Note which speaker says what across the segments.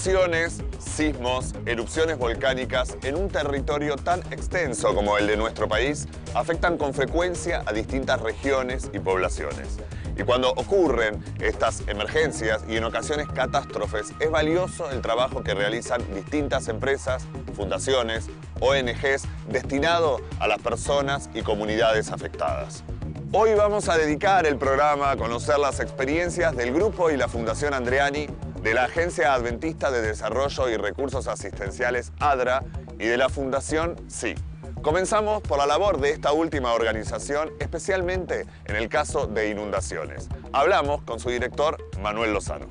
Speaker 1: Inundaciones, sismos, erupciones volcánicas en un territorio tan extenso como el de nuestro país afectan con frecuencia a distintas regiones y poblaciones. Y cuando ocurren estas emergencias y en ocasiones catástrofes, es valioso el trabajo que realizan distintas empresas, fundaciones, ONGs destinado a las personas y comunidades afectadas. Hoy vamos a dedicar el programa a conocer las experiencias del grupo y la Fundación Andreani, de la Agencia Adventista de Desarrollo y Recursos Asistenciales ADRA y de la Fundación SI. Comenzamos por la labor de esta última organización, especialmente en el caso de inundaciones. Hablamos con su director, Manuel Lozano.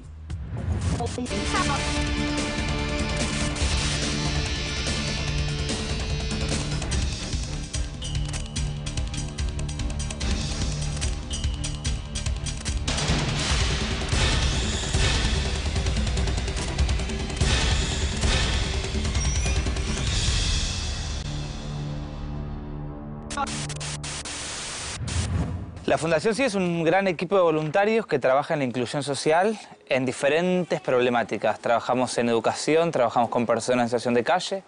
Speaker 2: La Fundación Sí es un gran equipo de voluntarios que trabaja en la inclusión social en diferentes problemáticas. Trabajamos en educación, trabajamos con personas en situación de calle,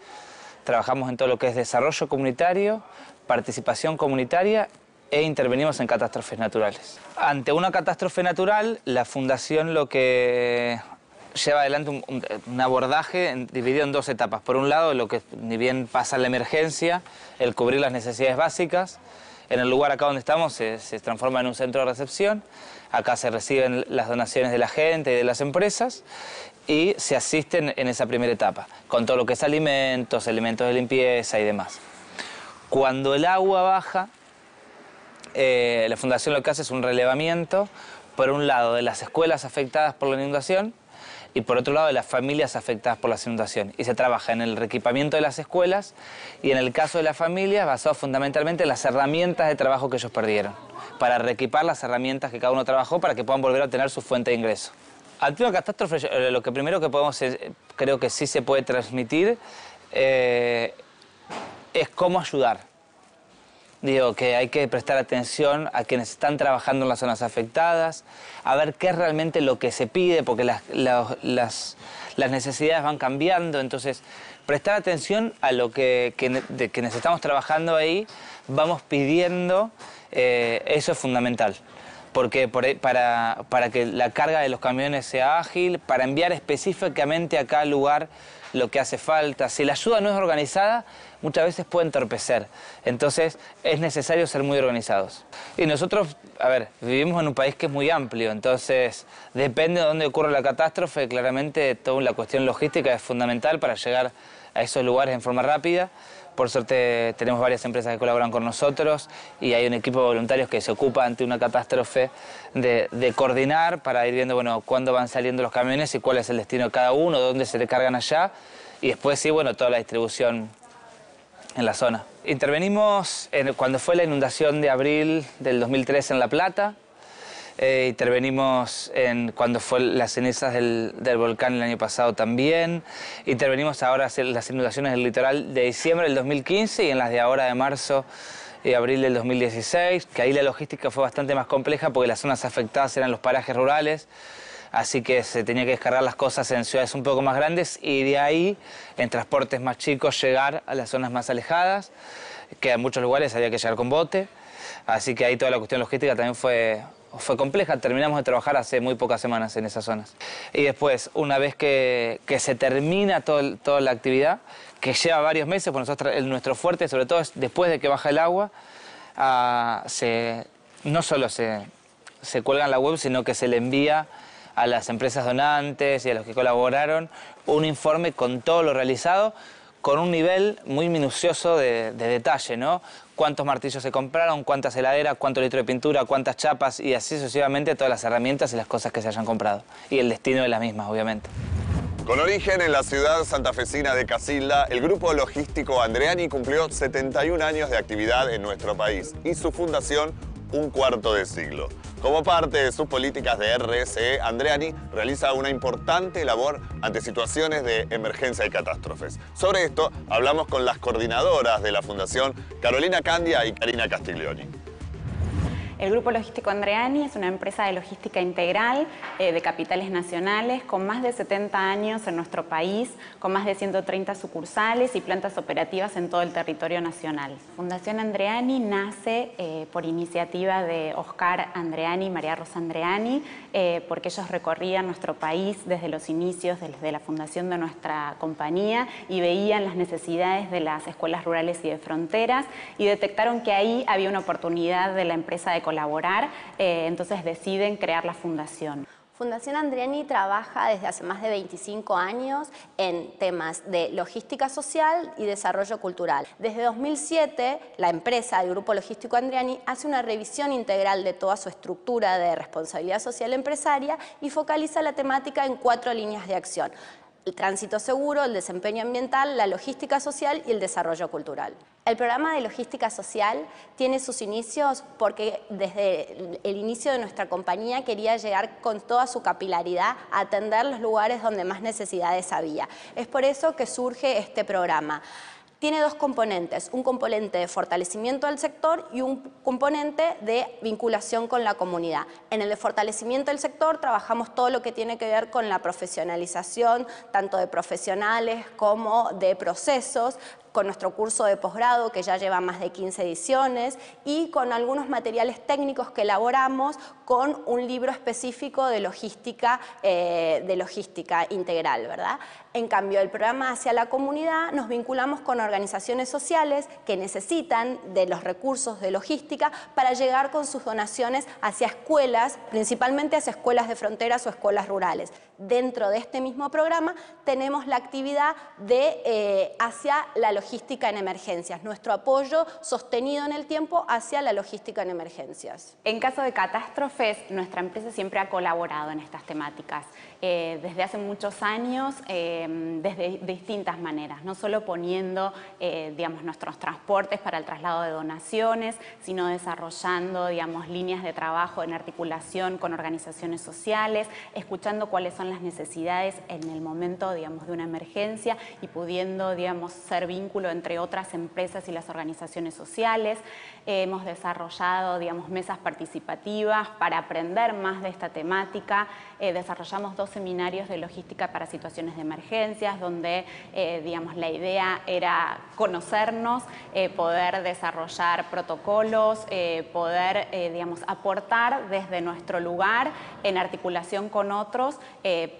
Speaker 2: trabajamos en todo lo que es desarrollo comunitario, participación comunitaria e intervenimos en catástrofes naturales. Ante una catástrofe natural, la Fundación lo que lleva adelante un, abordaje dividido en dos etapas. Por un lado, lo que ni bien pasa la emergencia, el cubrir las necesidades básicas, en el lugar acá donde estamos se, transforma en un centro de recepción. Acá se reciben las donaciones de la gente y de las empresas y se asisten en esa primera etapa, con todo lo que es alimentos, elementos de limpieza y demás. Cuando el agua baja, eh, la Fundación lo que hace es un relevamiento, por un lado, de las escuelas afectadas por la inundación y por otro lado de las familias afectadas por la inundación. Y se trabaja en el reequipamiento de las escuelas y en el caso de las familias basado fundamentalmente en las herramientas de trabajo que ellos perdieron, para reequipar las herramientas que cada uno trabajó para que puedan volver a tener su fuente de ingreso. Ante una catástrofe, eh, lo que primero que podemos, eh, creo que sí se puede transmitir, eh, es cómo ayudar Digo que hay que prestar atención a quienes están trabajando en las zonas afectadas, a ver qué es realmente lo que se pide, porque las, las, necesidades van cambiando, entonces prestar atención a lo que, de quienes estamos trabajando ahí vamos pidiendo, eh, eso es fundamental porque para, para, que la carga de los camiones sea ágil, para enviar específicamente a cada lugar lo que hace falta. Si la ayuda no es organizada, muchas veces puede entorpecer. Entonces es necesario ser muy organizados. Y nosotros, a ver, vivimos en un país que es muy amplio, entonces depende de dónde ocurre la catástrofe, claramente toda la cuestión logística es fundamental para llegar a esos lugares en forma rápida. Por suerte tenemos varias empresas que colaboran con nosotros y hay un equipo de voluntarios que se ocupa ante una catástrofe de, coordinar para ir viendo bueno, cuándo van saliendo los camiones y cuál es el destino de cada uno, dónde se cargan allá y después sí, bueno, toda la distribución en la zona. Intervenimos cuando fue la inundación de abril del 2003 en La Plata, eh, intervenimos en, cuando fue las cenizas del, volcán el año pasado también. Intervenimos ahora en las inundaciones del litoral de diciembre del 2015 y en las de ahora de marzo y abril del 2016, que ahí la logística fue bastante más compleja porque las zonas afectadas eran los parajes rurales así que se tenía que descargar las cosas en ciudades un poco más grandes y de ahí, en transportes más chicos, llegar a las zonas más alejadas, que en muchos lugares había que llegar con bote, así que ahí toda la cuestión logística también fue, fue compleja. Terminamos de trabajar hace muy pocas semanas en esas zonas. Y después, una vez que, se termina toda la actividad, que lleva varios meses, pues nosotros, el, nuestro fuerte, sobre todo es después de que baja el agua, se, no solo se, se cuelga en la web, sino que se le envía a las empresas donantes y a los que colaboraron un informe con todo lo realizado, con un nivel muy minucioso de, detalle, ¿no? Cuántos martillos se compraron, cuántas heladeras, cuántos litros de pintura, cuántas chapas y así sucesivamente todas las herramientas y las cosas que se hayan comprado. Y el destino de las mismas, obviamente.
Speaker 1: Con origen en la ciudad santafesina de Casilda, el grupo logístico Andreani cumplió 71 años de actividad en nuestro país y su fundación un cuarto de siglo. Como parte de sus políticas de RSE, Andreani realiza una importante labor ante situaciones de emergencia y catástrofes. Sobre esto hablamos con las coordinadoras de la Fundación, Carolina Candia y Karina Castiglioni.
Speaker 3: El Grupo Logístico Andreani es una empresa de logística integral eh, de capitales nacionales con más de 70 años en nuestro país, con más de 130 sucursales y plantas operativas en todo el territorio nacional. Fundación Andreani nace eh, por iniciativa de Oscar Andreani y María Rosa Andreani, eh, porque ellos recorrían nuestro país desde los inicios, desde la fundación de nuestra compañía y veían las necesidades de las escuelas rurales y de fronteras y detectaron que ahí había una oportunidad de la empresa de colaborar, eh, entonces deciden crear la fundación.
Speaker 4: Fundación Andriani trabaja desde hace más de 25 años en temas de logística social y desarrollo cultural. Desde 2007, la empresa, el Grupo Logístico Andriani, hace una revisión integral de toda su estructura de responsabilidad social empresaria y focaliza la temática en cuatro líneas de acción el tránsito seguro, el desempeño ambiental, la logística social y el desarrollo cultural. El programa de logística social tiene sus inicios porque desde el inicio de nuestra compañía quería llegar con toda su capilaridad a atender los lugares donde más necesidades había. Es por eso que surge este programa tiene dos componentes, un componente de fortalecimiento del sector y un componente de vinculación con la comunidad. En el de fortalecimiento del sector trabajamos todo lo que tiene que ver con la profesionalización, tanto de profesionales como de procesos, con nuestro curso de posgrado que ya lleva más de 15 ediciones y con algunos materiales técnicos que elaboramos con un libro específico de logística, eh, de logística integral. ¿verdad? En cambio, el programa hacia la comunidad nos vinculamos con organizaciones sociales que necesitan de los recursos de logística para llegar con sus donaciones hacia escuelas, principalmente hacia escuelas de fronteras o escuelas rurales. Dentro de este mismo programa tenemos la actividad de eh, hacia la logística en emergencias, nuestro apoyo sostenido en el tiempo hacia la logística en emergencias.
Speaker 3: En caso de catástrofes, nuestra empresa siempre ha colaborado en estas temáticas. Eh, desde hace muchos años, eh, desde distintas maneras, no solo poniendo eh, digamos, nuestros transportes para el traslado de donaciones, sino desarrollando digamos, líneas de trabajo en articulación con organizaciones sociales, escuchando cuáles son las necesidades en el momento digamos, de una emergencia y pudiendo digamos, ser vínculo entre otras empresas y las organizaciones sociales. hemos desarrollado digamos, mesas participativas para aprender más de esta temática, desarrollamos dos seminarios de logística para situaciones de emergencias, donde eh, digamos, la idea era conocernos, eh, poder desarrollar protocolos, eh, poder digamos, aportar desde nuestro lugar en articulación con otros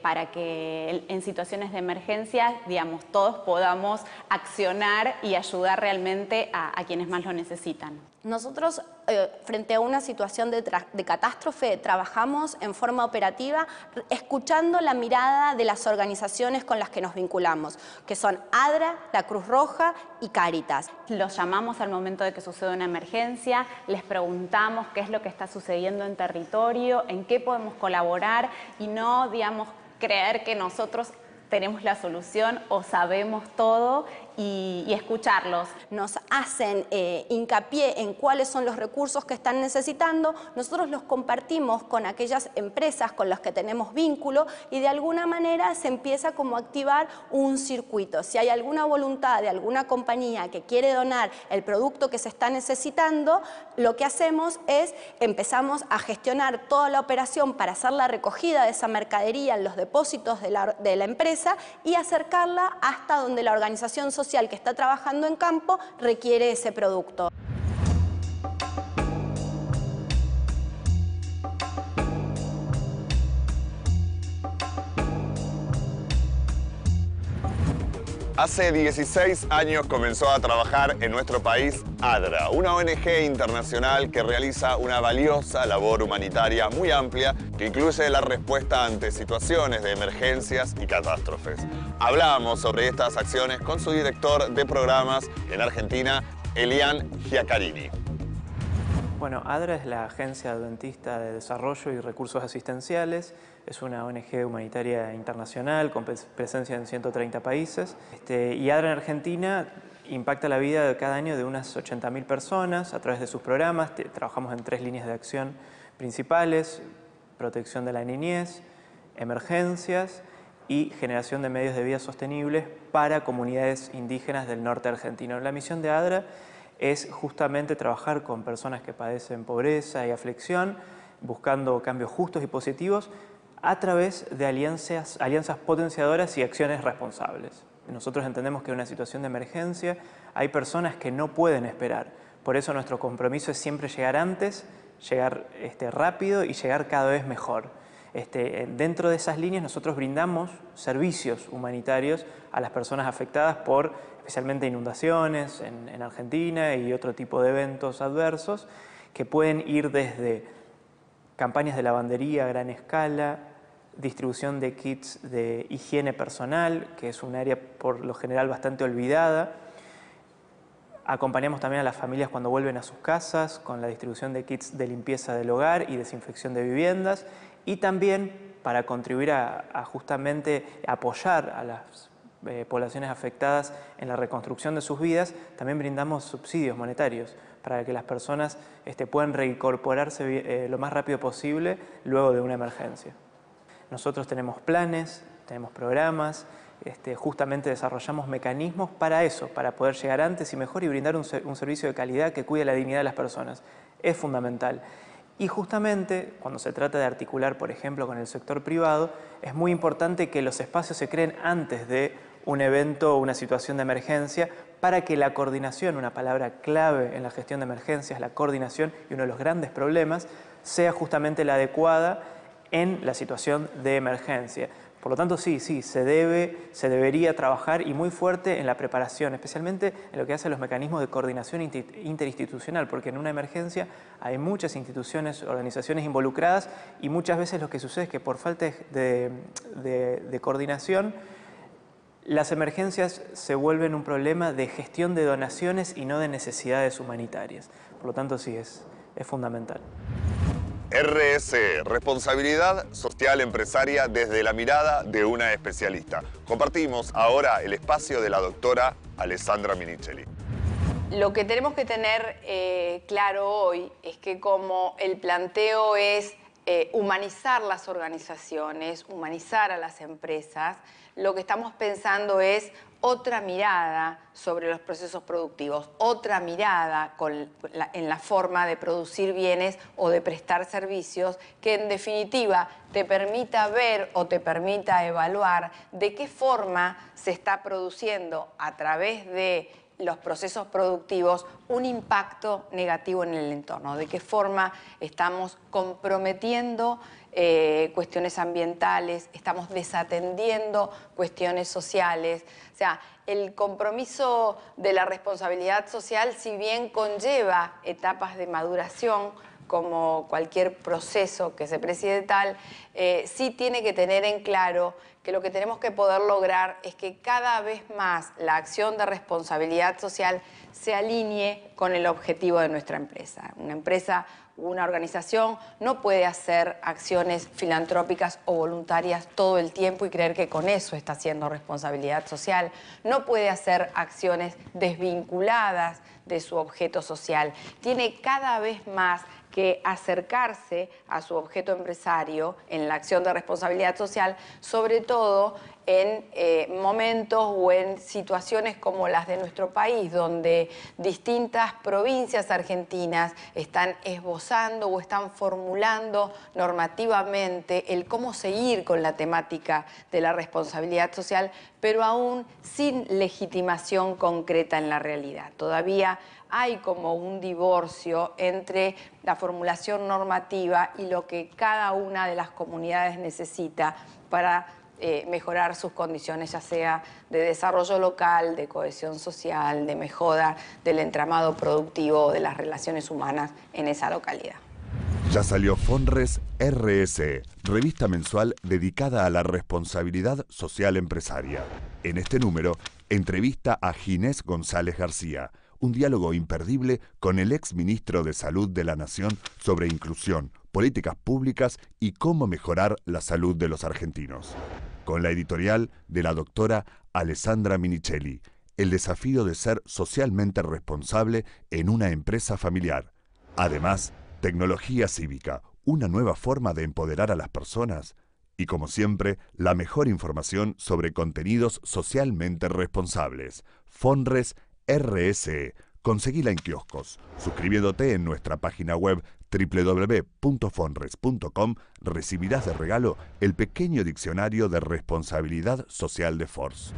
Speaker 3: para que en situaciones de emergencia digamos, todos podamos accionar y ayudar realmente a quienes más lo necesitan.
Speaker 4: Nosotros, eh, frente a una situación de, catástrofe, trabajamos en forma operativa escuchando la mirada de las organizaciones con las que nos vinculamos, que son ADRA, la Cruz Roja y Cáritas.
Speaker 3: Los llamamos al momento de que sucede una emergencia, les preguntamos qué es lo que está sucediendo en territorio, en qué podemos colaborar y no, digamos, creer que nosotros tenemos la solución o sabemos todo y, escucharlos.
Speaker 4: Nos hacen eh, hincapié en cuáles son los recursos que están necesitando, nosotros los compartimos con aquellas empresas con las que tenemos vínculo y de alguna manera se empieza como a activar un circuito. Si hay alguna voluntad de alguna compañía que quiere donar el producto que se está necesitando, lo que hacemos es empezamos a gestionar toda la operación para hacer la recogida de esa mercadería en los depósitos de la, de la empresa y acercarla hasta donde la organización social que está trabajando en campo requiere ese producto.
Speaker 1: Hace 16 años comenzó a trabajar en nuestro país ADRA, una ONG internacional que realiza una valiosa labor humanitaria muy amplia que incluye la respuesta ante situaciones de emergencias y catástrofes. Hablamos sobre estas acciones con su director de programas en Argentina, Elian Giacarini.
Speaker 5: Bueno, ADRA es la Agencia Adventista de Desarrollo y Recursos Asistenciales. Es una ONG humanitaria internacional con presencia en 130 países. Este, y ADRA en Argentina impacta la vida de cada año de unas 80.000 personas a través de sus programas. Trabajamos en tres líneas de acción principales, protección de la niñez, emergencias y generación de medios de vida sostenibles para comunidades indígenas del norte argentino. La misión de ADRA es justamente trabajar con personas que padecen pobreza y aflicción, buscando cambios justos y positivos a través de alianzas, alianzas potenciadoras y acciones responsables. Nosotros entendemos que en una situación de emergencia hay personas que no pueden esperar. Por eso nuestro compromiso es siempre llegar antes, llegar este, rápido y llegar cada vez mejor. Este, dentro de esas líneas nosotros brindamos servicios humanitarios a las personas afectadas por especialmente inundaciones en, en Argentina y otro tipo de eventos adversos que pueden ir desde campañas de lavandería a gran escala, distribución de kits de higiene personal, que es un área por lo general bastante olvidada. Acompañamos también a las familias cuando vuelven a sus casas con la distribución de kits de limpieza del hogar y desinfección de viviendas y también para contribuir a, justamente apoyar a las eh, poblaciones afectadas en la reconstrucción de sus vidas, también brindamos subsidios monetarios para que las personas este, puedan reincorporarse eh, lo más rápido posible luego de una emergencia. Nosotros tenemos planes, tenemos programas, este, justamente desarrollamos mecanismos para eso, para poder llegar antes y mejor y brindar un, servicio de calidad que cuide la dignidad de las personas. Es fundamental. Y justamente cuando se trata de articular, por ejemplo, con el sector privado, es muy importante que los espacios se creen antes de un evento o una situación de emergencia para que la coordinación, una palabra clave en la gestión de emergencias, la coordinación y uno de los grandes problemas, sea justamente la adecuada en la situación de emergencia. Por lo tanto, sí, sí, se, debe, se debería trabajar y muy fuerte en la preparación, especialmente en lo que hace los mecanismos de coordinación interinstitucional, porque en una emergencia hay muchas instituciones, organizaciones involucradas y muchas veces lo que sucede es que por falta de, de coordinación, las emergencias se vuelven un problema de gestión de donaciones y no de necesidades humanitarias. Por lo tanto, sí, es, es fundamental.
Speaker 1: RS, responsabilidad social empresaria desde la mirada de una especialista. Compartimos ahora el espacio de la doctora Alessandra Minichelli.
Speaker 6: Lo que tenemos que tener eh, claro hoy es que como el planteo es eh, humanizar las organizaciones, humanizar a las empresas, lo que estamos pensando es otra mirada sobre los procesos productivos, otra mirada en la forma de producir bienes o de prestar servicios que en definitiva te permita ver o te permita evaluar de qué forma se está produciendo a través de los procesos productivos un impacto negativo en el entorno, de qué forma estamos comprometiendo eh, cuestiones ambientales, estamos desatendiendo cuestiones sociales. O sea, el compromiso de la responsabilidad social, si bien conlleva etapas de maduración, como cualquier proceso que se preside tal, eh, sí tiene que tener en claro que lo que tenemos que poder lograr es que cada vez más la acción de responsabilidad social se alinee con el objetivo de nuestra empresa. Una empresa una organización no puede hacer acciones filantrópicas o voluntarias todo el tiempo y creer que con eso está haciendo responsabilidad social. No puede hacer acciones desvinculadas de su objeto social. Tiene cada vez más que acercarse a su objeto empresario en la acción de responsabilidad social, sobre todo en eh, momentos o en situaciones como las de nuestro país, donde distintas provincias argentinas están esbozando o están formulando normativamente el cómo seguir con la temática de la responsabilidad social, pero aún sin legitimación concreta en la realidad. Todavía hay como un divorcio entre la formulación normativa y lo que cada una de las comunidades necesita para eh, mejorar sus condiciones, ya sea de desarrollo local, de cohesión social, de mejora del entramado productivo de las relaciones humanas en esa localidad.
Speaker 1: Ya salió FONRES RS, revista mensual dedicada a la responsabilidad social empresaria. En este número, entrevista a Ginés González García, un diálogo imperdible con el ex ministro de Salud de la Nación sobre inclusión, políticas públicas y cómo mejorar la salud de los argentinos con la editorial de la doctora Alessandra Minichelli, El desafío de ser socialmente responsable en una empresa familiar. Además, tecnología cívica, una nueva forma de empoderar a las personas. Y como siempre, la mejor información sobre contenidos socialmente responsables. FONRES RS,
Speaker 7: Conseguila en kioscos. Suscribiéndote en nuestra página web www.fonres.com recibirás de regalo el pequeño diccionario de responsabilidad social de Force.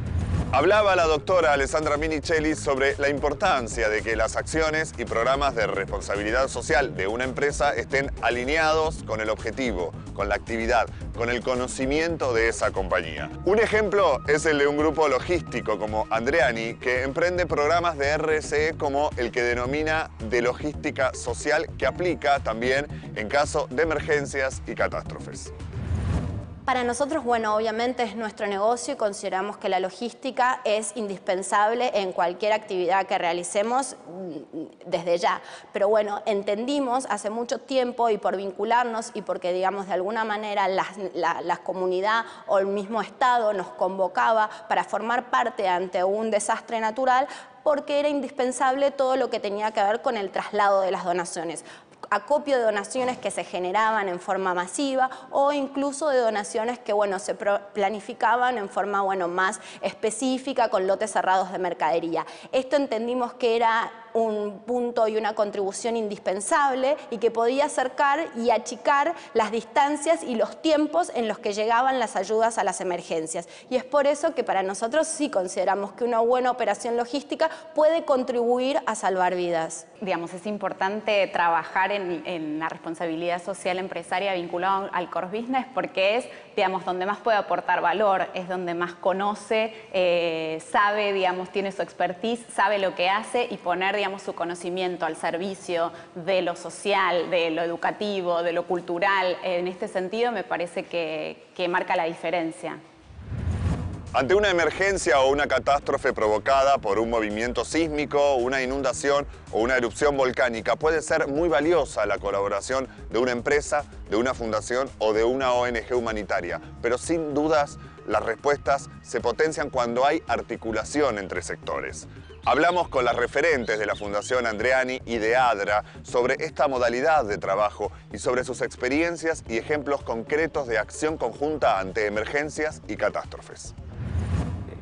Speaker 1: Hablaba la doctora Alessandra Minicelli sobre la importancia de que las acciones y programas de responsabilidad social de una empresa estén alineados con el objetivo, con la actividad, con el conocimiento de esa compañía. Un ejemplo es el de un grupo logístico como Andreani, que emprende programas de RSE como el que denomina de logística social, que aplica también en caso de emergencias y catástrofes.
Speaker 4: Para nosotros, bueno, obviamente es nuestro negocio y consideramos que la logística es indispensable en cualquier actividad que realicemos mm, desde ya. Pero bueno, entendimos hace mucho tiempo y por vincularnos y porque, digamos, de alguna manera la, comunidad o el mismo Estado nos convocaba para formar parte ante un desastre natural, porque era indispensable todo lo que tenía que ver con el traslado de las donaciones acopio de donaciones que se generaban en forma masiva o incluso de donaciones que bueno, se planificaban en forma bueno, más específica con lotes cerrados de mercadería. Esto entendimos que era un punto y una contribución indispensable y que podía acercar y achicar las distancias y los tiempos en los que llegaban las ayudas a las emergencias. Y es por eso que para nosotros sí consideramos que una buena operación logística puede contribuir a salvar vidas.
Speaker 3: Digamos, es importante trabajar en, la responsabilidad social empresaria vinculada al core business porque es, digamos, donde más puede aportar valor, es donde más conoce, eh, sabe, digamos, tiene su expertise, sabe lo que hace y poner, su conocimiento al servicio de lo social, de lo educativo, de lo cultural. En este sentido me parece que marca la diferencia.
Speaker 1: Ante una emergencia o una catástrofe provocada por un movimiento sísmico, una inundación o una erupción volcánica, puede ser muy valiosa la colaboración de una empresa, de una fundación o de una ONG humanitaria. Pero sin dudas, las respuestas se potencian cuando hay articulación entre sectores. Hablamos con las referentes de la Fundación Andreani y de ADRA sobre esta modalidad de trabajo y sobre sus experiencias y ejemplos concretos de acción conjunta ante emergencias y catástrofes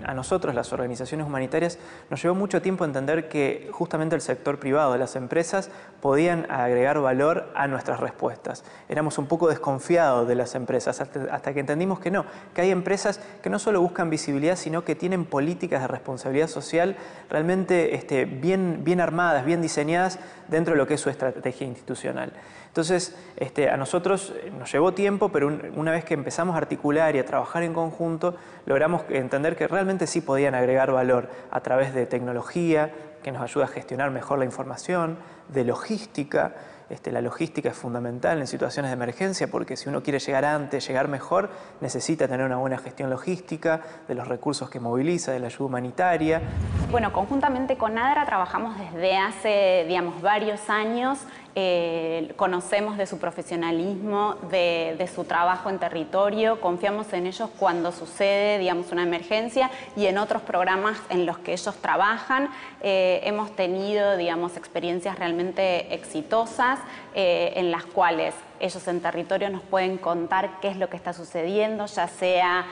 Speaker 5: a nosotros, las organizaciones humanitarias, nos llevó mucho tiempo entender que justamente el sector privado, las empresas, podían agregar valor a nuestras respuestas. Éramos un poco desconfiados de las empresas hasta, que entendimos que no, que hay empresas que no solo buscan visibilidad, sino que tienen políticas de responsabilidad social realmente este, bien, bien armadas, bien diseñadas dentro de lo que es su estrategia institucional. Entonces, este, a nosotros eh, nos llevó tiempo, pero una vez que empezamos a articular y a trabajar en conjunto, logramos entender que realmente sí podían agregar valor a través de tecnología, que nos ayuda a gestionar mejor la información, de logística, este, la logística es fundamental en situaciones de emergencia porque si uno quiere llegar antes, llegar mejor, necesita tener una buena gestión logística de los recursos que moviliza, de la ayuda humanitaria.
Speaker 3: Bueno, conjuntamente con ADRA trabajamos desde hace, digamos, varios años eh, conocemos de su profesionalismo, de, su trabajo en territorio, confiamos en ellos cuando sucede, digamos, una emergencia y en otros programas en los que ellos trabajan. Eh, hemos tenido, digamos, experiencias realmente exitosas eh, en las cuales ellos en territorio nos pueden contar qué es lo que está sucediendo, ya sea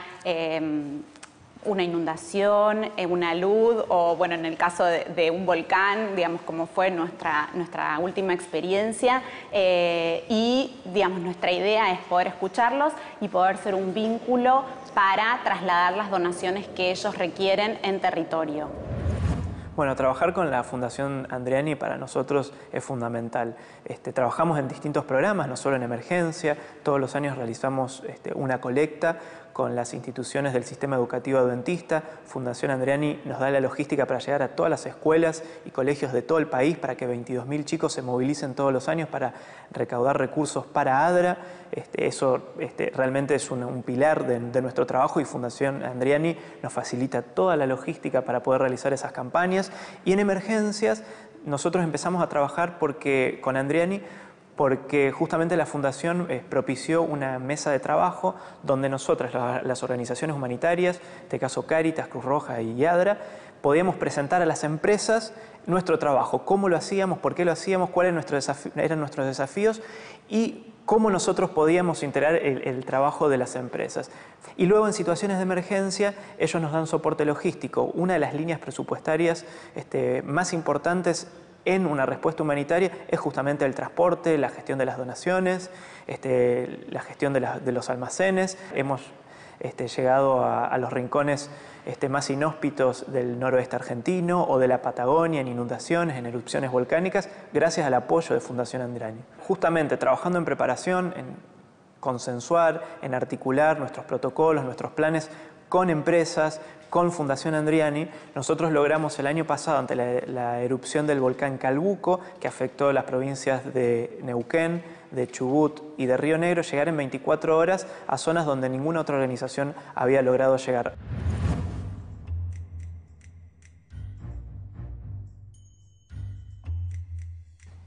Speaker 3: una inundación, eh, una luz o, bueno, en el caso de, un volcán, digamos, como fue nuestra, nuestra última experiencia. Eh, y, digamos, nuestra idea es poder escucharlos y poder ser un vínculo para trasladar las donaciones que ellos requieren en territorio.
Speaker 5: Bueno, trabajar con la Fundación Andreani para nosotros es fundamental. Este, trabajamos en distintos programas, no solo en emergencia, todos los años realizamos este, una colecta con las instituciones del sistema educativo adventista. Fundación Andreani nos da la logística para llegar a todas las escuelas y colegios de todo el país para que 22.000 chicos se movilicen todos los años para recaudar recursos para ADRA. Este, eso este, realmente es un, pilar de, de, nuestro trabajo y Fundación Andriani nos facilita toda la logística para poder realizar esas campañas. Y en emergencias nosotros empezamos a trabajar porque con Andriani porque justamente la Fundación eh, propició una mesa de trabajo donde nosotras, las organizaciones humanitarias, en este caso Cáritas, Cruz Roja y Yadra, podíamos presentar a las empresas nuestro trabajo, cómo lo hacíamos, por qué lo hacíamos, cuáles eran nuestros desafíos y cómo nosotros podíamos integrar el, trabajo de las empresas. Y luego en situaciones de emergencia ellos nos dan soporte logístico. Una de las líneas presupuestarias este, más importantes en una respuesta humanitaria es justamente el transporte, la gestión de las donaciones, este, la gestión de, los almacenes. Hemos este, llegado a los rincones este, más inhóspitos del noroeste argentino o de la Patagonia en inundaciones, en erupciones volcánicas, gracias al apoyo de Fundación Andrani. Justamente trabajando en preparación, en consensuar, en articular nuestros protocolos, nuestros planes con empresas, con Fundación Andriani, nosotros logramos el año pasado, ante la, erupción del volcán Calbuco, que afectó las provincias de Neuquén, de Chubut y de Río Negro, llegar en 24 horas a zonas donde ninguna otra organización había logrado llegar.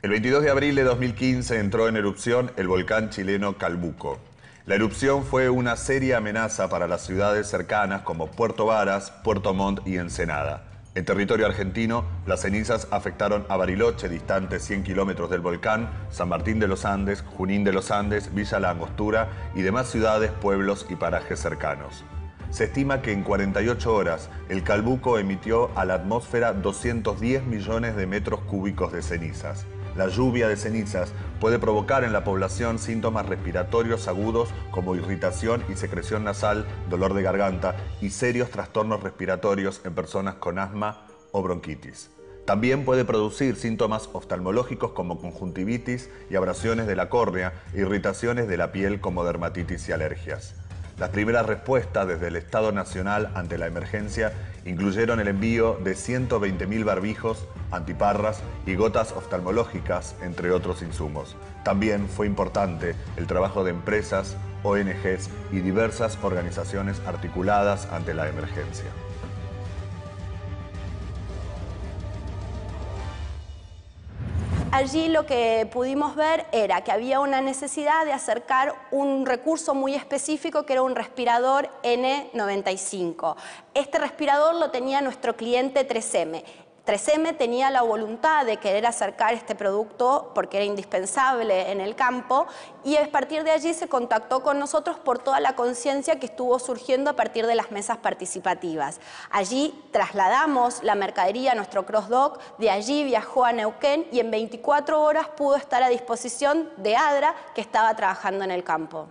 Speaker 1: El 22 de abril de 2015 entró en erupción el volcán chileno Calbuco. La erupción fue una seria amenaza para las ciudades cercanas como Puerto Varas, Puerto Montt y Ensenada. En territorio argentino, las cenizas afectaron a Bariloche, distante 100 kilómetros del volcán, San Martín de los Andes, Junín de los Andes, Villa La Angostura y demás ciudades, pueblos y parajes cercanos. Se estima que en 48 horas el Calbuco emitió a la atmósfera 210 millones de metros cúbicos de cenizas. La lluvia de cenizas puede provocar en la población síntomas respiratorios agudos como irritación y secreción nasal, dolor de garganta y serios trastornos respiratorios en personas con asma o bronquitis. También puede producir síntomas oftalmológicos como conjuntivitis y abrasiones de la córnea, irritaciones de la piel como dermatitis y alergias. Las primeras respuestas desde el Estado Nacional ante la emergencia incluyeron el envío de 120.000 barbijos, antiparras y gotas oftalmológicas, entre otros insumos. También fue importante el trabajo de empresas, ONGs y diversas organizaciones articuladas ante la emergencia.
Speaker 4: Allí lo que pudimos ver era que había una necesidad de acercar un recurso muy específico que era un respirador N95. Este respirador lo tenía nuestro cliente 3M. 3M tenía la voluntad de querer acercar este producto porque era indispensable en el campo y a partir de allí se contactó con nosotros por toda la conciencia que estuvo surgiendo a partir de las mesas participativas. Allí trasladamos la mercadería a nuestro cross-dock, de allí viajó a Neuquén y en 24 horas pudo estar a disposición de ADRA que estaba trabajando en el campo.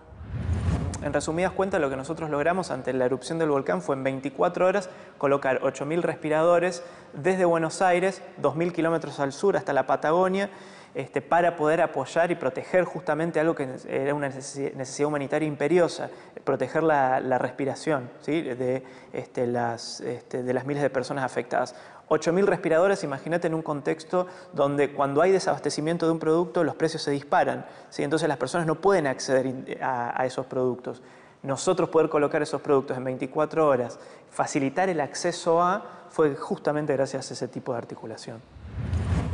Speaker 5: En resumidas cuentas, lo que nosotros logramos ante la erupción del volcán fue en 24 horas colocar 8.000 respiradores desde Buenos Aires, 2.000 kilómetros al sur hasta la Patagonia, este, para poder apoyar y proteger justamente algo que era una necesidad humanitaria imperiosa, proteger la, respiración de, este, las, este, de las miles de personas afectadas. 8.000 respiradores, imagínate en un contexto donde cuando hay desabastecimiento de un producto los precios se disparan, ¿sí? entonces las personas no pueden acceder a, a esos productos. Nosotros poder colocar esos productos en 24 horas, facilitar el acceso a, fue justamente gracias a ese tipo de articulación.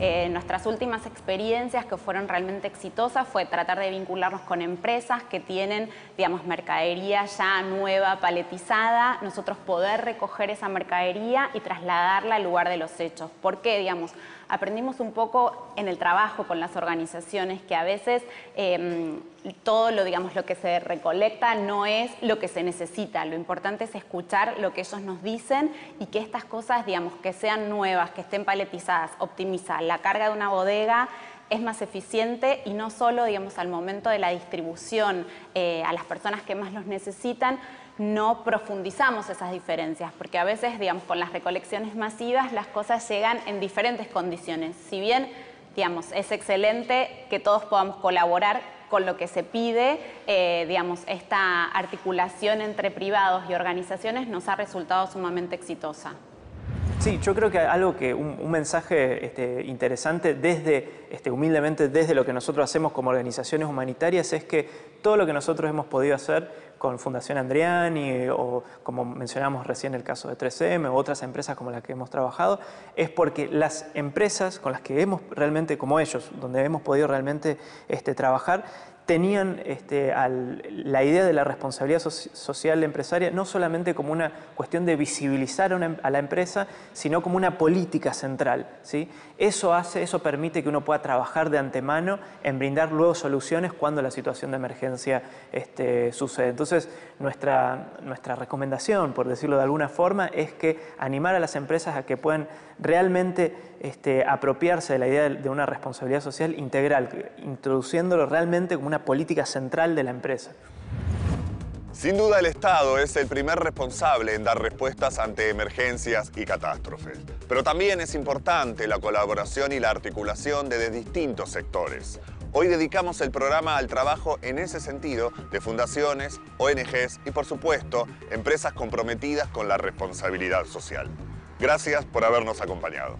Speaker 3: Eh, nuestras últimas experiencias que fueron realmente exitosas fue tratar de vincularnos con empresas que tienen, digamos, mercadería ya nueva, paletizada, nosotros poder recoger esa mercadería y trasladarla al lugar de los hechos. ¿Por qué, digamos? Aprendimos un poco en el trabajo con las organizaciones que a veces em, todo lo, digamos, lo que se recolecta no es lo que se necesita. Lo importante es escuchar lo que ellos nos dicen y que estas cosas, digamos, que sean nuevas, que estén paletizadas, optimizar la carga de una bodega es más eficiente y no solo, digamos, al momento de la distribución eh, a las personas que más los necesitan, no profundizamos esas diferencias, porque a veces, digamos, con las recolecciones masivas las cosas llegan en diferentes condiciones. Si bien, digamos, es excelente que todos podamos colaborar con lo que se pide, eh, digamos, esta articulación entre privados y organizaciones nos ha resultado sumamente exitosa.
Speaker 5: Sí, yo creo que algo que un, mensaje este, interesante desde, este, humildemente desde lo que nosotros hacemos como organizaciones humanitarias es que todo lo que nosotros hemos podido hacer con Fundación Andriani o como mencionamos recién el caso de 3M o otras empresas como las que hemos trabajado, es porque las empresas con las que hemos realmente, como ellos, donde hemos podido realmente este, trabajar, tenían este, la idea de la responsabilidad social empresaria no solamente como una cuestión de visibilizar a, a, la empresa, sino como una política central. ¿sí? Eso hace, eso permite que uno pueda trabajar de antemano en brindar luego soluciones cuando la situación de emergencia este, sucede. Entonces, nuestra, nuestra recomendación, por decirlo de alguna forma, es que animar a las empresas a que puedan realmente este, apropiarse de la idea de una responsabilidad social integral, introduciéndolo realmente como una política central de la empresa.
Speaker 1: Sin duda el Estado es el primer responsable en dar respuestas ante emergencias y catástrofes. Pero también es importante la colaboración y la articulación de distintos sectores. Hoy dedicamos el programa al trabajo en ese sentido de fundaciones, ONGs y por supuesto empresas comprometidas con la responsabilidad social. Gracias por habernos acompañado.